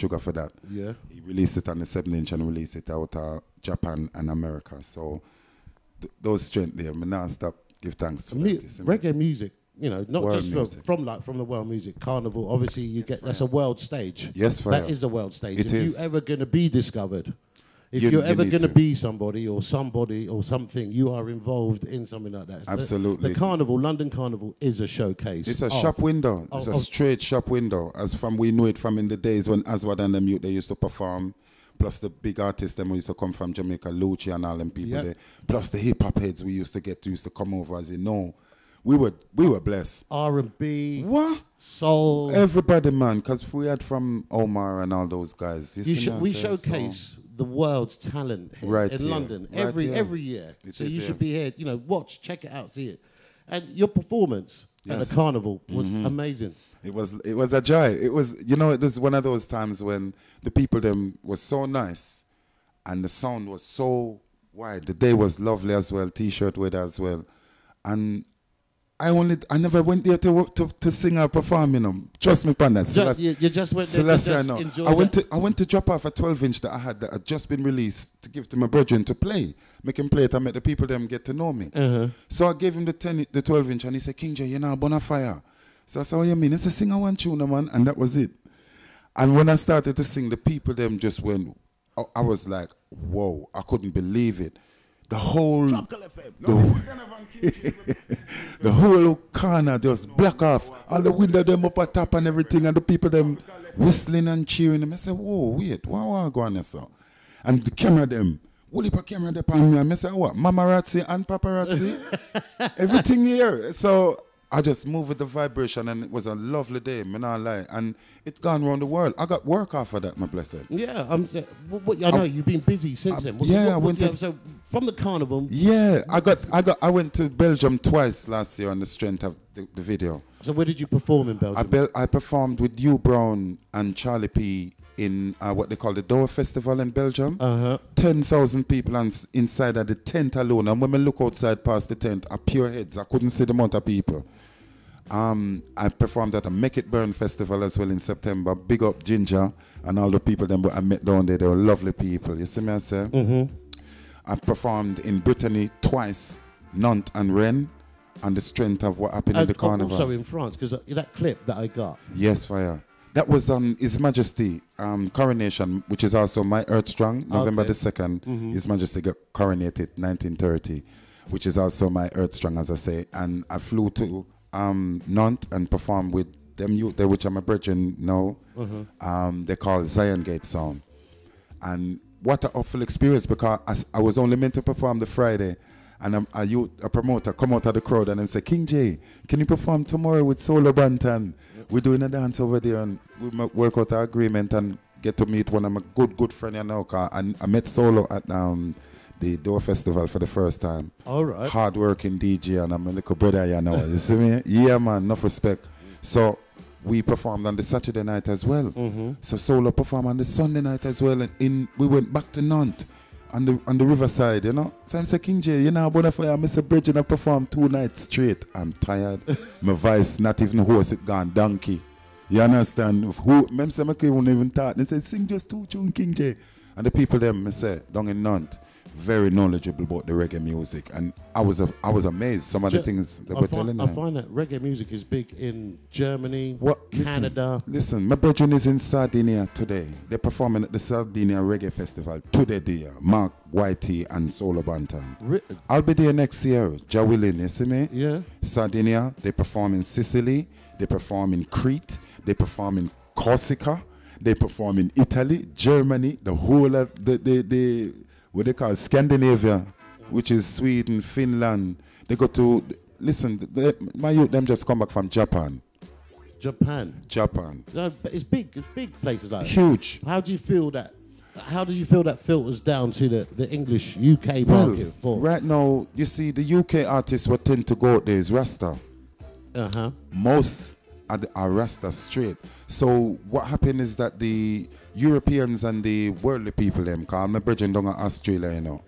Sugar for that. Yeah. He released it on the 7 inch and released it out of Japan and America. So th- those strength there, me not stop give thanks for Mu- that. you see me? reggae music, you know, not World just from, from like from the world music carnival. Obviously, you get that's a world stage. Yes, that fire. is the world stage. It if is. you're ever going to be discovered, if You- are ever going to to. be somebody or somebody or something, you are involved in something like that. Absolutely. the, carnival, London Carnival, is a showcase. It's a of- shop window. It's of- a straight shop window. As from we knew it from in the days when Aswad and the youth they used to perform. Plus the big artists them who used to come from Jamaica, Lucci and all them people Yeah. there. Plus the hip hop heads we used to get used to come over as you know. We were we were blessed. R and B, What? soul. Everybody man, because we had from Omar and all those guys. You You see sho- me, I we say? So- showcase the world's talent here Right in here. London Right every here. every year. It so you here. should be here. You know, watch, check it out, see it. And your performance at the carnival was Mm-hmm. amazing. It was it was a joy. It was you know it was one of those times when the people them was so nice, and the sound was so wide. The day was lovely as well. T-shirt weather as well, and I only I never went there to work to, to sing or perform. You know, trust me, Panda. Ju- you, you just went there to just I know. enjoy I went to I went to drop off a 12 inch that I had that had just been released to give to my brethren to play, make him play it and make the people them get to know me. Uh-huh. So I gave him the 10, the 12 inch and he said, King J, you know, Bonafire. So I said, what you mean? He said, sing a one tune, man, and that was it. And when I started to sing, the people them just went. I- I was like, whoa! I couldn't believe it. The whole, the, the whole corner just black off. All the window them up at top and everything, and the people them whistling and cheering. And I said, whoa, wait, what what go on so? And the camera them. You put camera there on me? And I said, what? Mamarazzi and paparazzi? everything here. So I just moved with the vibration and it was a lovely day, me not lie. And it's gone around the world. I got work off of that, my blessed. Yeah, I'm. sa- What, what, I know you've been busy since then. What's- yeah, what- I went to- yeah, so from the carnival. Yeah, I got I got I went to Belgium twice last year on the strength of the, the video. So where did you perform in I Belgium? be, I performed with Hugh Brown and Charlie P in uh, what they call the Dour Festival in Belgium. Uh-huh. 10,000 people inside of the tent alone. And when I look outside past the tent, I pure heads. I couldn't see the amount of people. Um, I performed at a Make It Burn festival as well in September. Big up Ginger and all the people them I met down there. They were lovely people. You see me, I say? Mm-hmm. I performed in Brittany twice, Nantes and Rennes, and the strength of what happened in the carnival. also in France, because that clip that I got. Yes, fire. That was on His Majesty um, coronation, which is also my Earth Strong, November Okay. the 2nd. His Majesty got coronated 1930, which is also my Earth Strong, as I say. And I flew to um, Nantes and performed with them youth there, which I'm a brethren now. Um, they call Zion Gate Sound. And what an awful experience because I was only meant to perform the Friday. And I'm, a, youth, a promoter come out of the crowd and them say, King J, can you perform tomorrow with Solo Banton? We're doing a dance over there and we work out an agreement and get to meet one of my good, good friend you know. 'cause I, I met Solo at um, the Dour Festival for the first time. All right. Hard working DJ and I'm a little brother, you know. You see me? Yeah, man, enough respect. So we performed on the Saturday night as well. So Solo performed on the Sunday night as well. And in we went back to Nantes on the on the riverside, you know. So I'm saying, King J, you know, Bonafire, Mr. Bridge, and I perform two nights straight. I'm tired. My voice, not even horse, it gone donkey. You understand? Who, mem some people won't even talk. They say, sing just two tune, King J. And the people them, me say, down in Nantes, very knowledgeable about the reggae music. And I was a, I was amazed. Some of the things they I were find, telling I find that reggae music is big in Germany, What? Listen, Canada. Listen, my brethren is in Sardinia today. They're performing at the Sardinia Reggae Festival today, dear. Mark Whitey and Solo Banton. Ri- I'll be there next year. Jah willing, you see me? Yeah. Sardinia, they perform in Sicily, they perform in Crete, they perform in Corsica, they perform in Italy, Germany, the whole of the, the, the what they call Scandinavia, which is Sweden, Finland. They go to, listen, the, my youth, them just come back from Japan. Japan. Japan. It's big. It's big places like that. Huge. How do you feel that? How do you feel that filters down to the, the English UK Well, market? For right now, you see, the UK artists what tend to go out there is Rasta. uh huh. most are Rasta straight. So what happened is that the Europeans and the worldly people them, cause I'm a bridging down Australia, you know,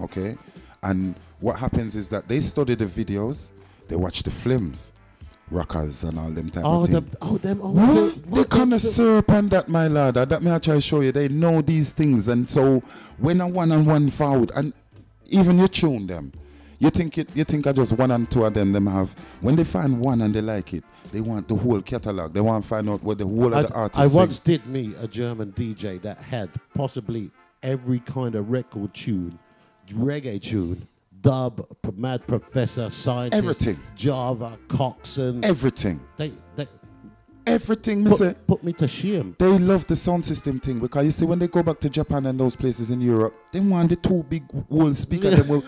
okay? And what happens is that they study the videos, they watch the films, rockers and all them type Oh, of thing. them, oh, them old. What? Phil- They what, kind them of Phil- syrup that, my lad. Uh, That may I try to show you. They know these things, and so when I one and one forward, and even you tune them, you think it. You think I just one and two of them. Them have when they find one and they like it, they want the whole catalog. They want to find out what the whole I, of the I artist. once did meet a German DJ that had possibly every kind of record tune, reggae tune, dub, Mad Professor, Scientist, Everything. Java, Coxsone. everything, they they everything. Me say. put, put me to shame. They love the sound system thing because you see when they go back to Japan and those places in Europe, they want the two big whole speaker. them will,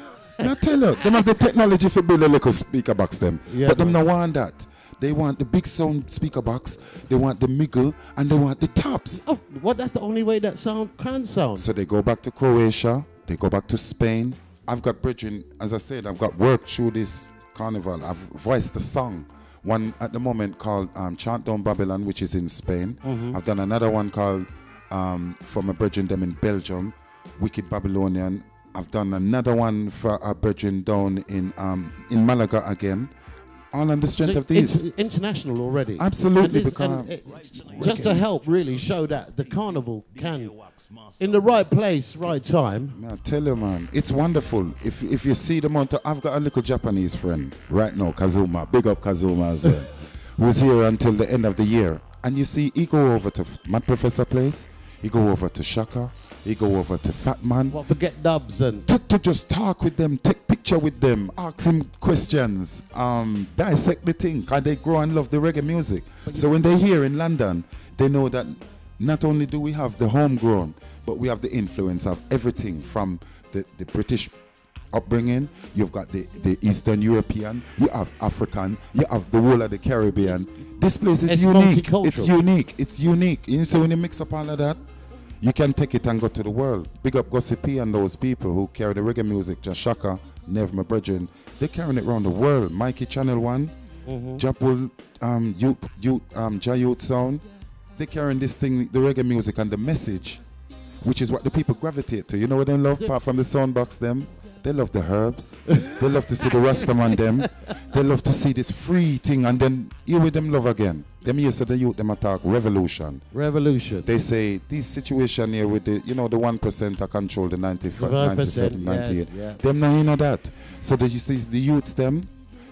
I tell you, they have the technology for build a little speaker box them, Yeah, but them no want that. They want the big sound speaker box, they want the middle, and they want the tops. Oh, what? That's the only way that sound can sound. So they go back to Croatia, they go back to Spain. I've got brethren, as I said, I've got work through this carnival. I've voiced the song. One at the moment called um, Chant Down Babylon, which is in Spain. I've done another one called um, for my brethren them in Belgium, Wicked Babylonian. I've done another one for our brethren down in um, in Malaga again. All on the strength So of these. It's international already. Absolutely, because- it- just to help really show that the carnival can, in the right place, right time. I tell you, man, it's wonderful. If if you see the amount of, I've got a little Japanese friend right now, Kazuma. Big up Kazuma as well. who's here until the end of the year. And you see, he go over to Mad Professor Place. He go over to Shaka. He go over to Fat Man. What forget dubs and To, to just talk with them, take picture with them, ask him questions, um, dissect the thing, cause they grow and love the reggae music. So when they're here in London, they know that not only do we have the homegrown, but we have the influence of everything from the, the British upbringing, you've got the, the Eastern European, you have African, you have the whole of the Caribbean. This place is It's unique. It's unique. It's unique. You know, so when you mix up all of that, you can take it and go to the world. Big up Gossip P and those people who carry the reggae music, just Shaka, Nev, my brethren. They're carrying it around the world. Mikey Channel One, Japul, um, Youth, Youth, um, Jayut Sound. They're carrying this thing, the reggae music and the message, which is what the people gravitate to. You know what they love? Apart from the sound box, them. They love the herbs. they love to see the Rastaman them. They love to see this free thing and then you with them love again. Them the youth them attack revolution. revolution. They say this situation here with the, you know, the 1% are control the 95, 97, 98. yes, yeah. Them now, you know that. So that you see the youths, them,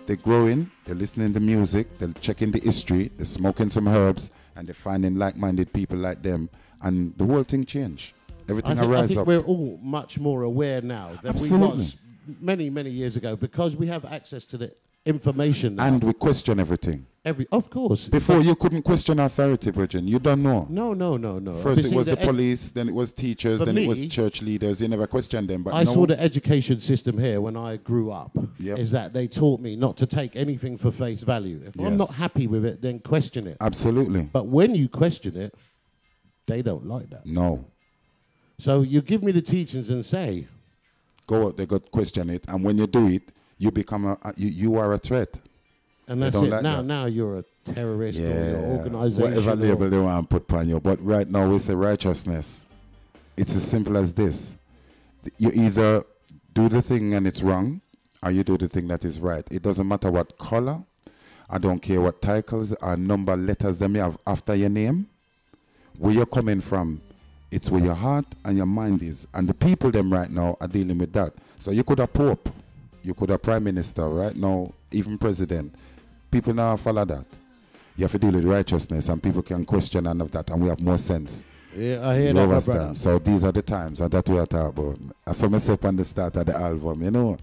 they're growing, they're listening to music, they're checking the history, they're smoking some herbs, and they're finding like-minded people like them. And the whole thing change. I Everything think, I arise think up. we're all much more aware now than Absolutely. we was many, many years ago because we have access to the information now. And we question everything. Every, of course. Before, you couldn't question authority, Bridget. You don't know. No, no, no, no. First, it was the ed- police, then it was teachers, then it was church leaders. You never questioned them. But I no, saw the education system here when I grew up. Yep. Is that they taught me not to take anything for face value. If I'm not happy with it, then question it. Absolutely. But when you question it, they don't like that. No. So you give me the teachings and say, go out there, go question it, and when you do it, you become a, you, you are a threat. and that's it. like now, that. now you're a terrorist or your organization. whatever label they want to put on you. But right now we say righteousness. It's as simple as this: you either do the thing and it's wrong, or you do the thing that is right. It doesn't matter what color. I don't care what titles or number letters them you have after your name. Where you're coming from, it's where your heart and your mind is. And the people them right now are dealing with that. So you could have Pope, you could have Prime Minister, right now, even President. People now follow that. You have to deal with righteousness and people can question none of that and we have more sense. Yeah, I hear You that, understand? So these are the times and that we are talking about. I saw myself on the start of the album, you know.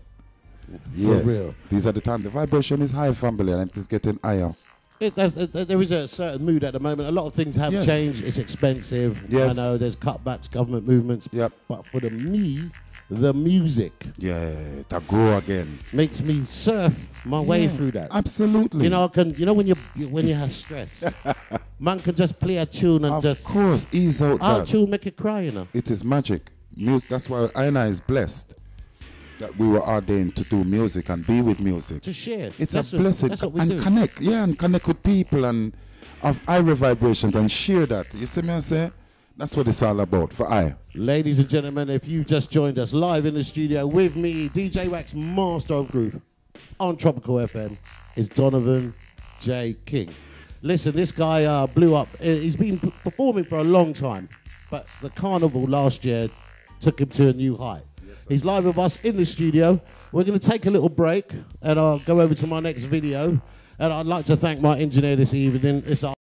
Yeah. real. These are the times. The vibration is high, family, and it's getting higher. It, uh, there is a certain mood at the moment. A lot of things have Yes. changed. It's expensive. Yes. I know there's cutbacks, government movements. Yep. But for the me, the music Yeah, to grow again. makes me surf my way through that. Absolutely. You know, I can you know when you when you have stress, man can just play a tune and of just course, ease out our that. tune make you cry. You know. It is magic. Music. That's why I is blessed that we were ordained to do music and be with music. To share. It's that's a blessing what and do. connect. Yeah, and connect with people and have higher vibrations and share that. You see me? I say that's what it's all about for I. Ladies and gentlemen, if you've just joined us live in the studio with me, DJ Wax, Master of Groove, on Tropical FM, is Donovan J. King. Listen, this guy uh, blew up. Uh, He's been performing for a long time, but the carnival last year took him to a new height. He's live with us in the studio. We're going to take a little break, and I'll go over to my next video. And I'd like to thank my engineer this evening. It's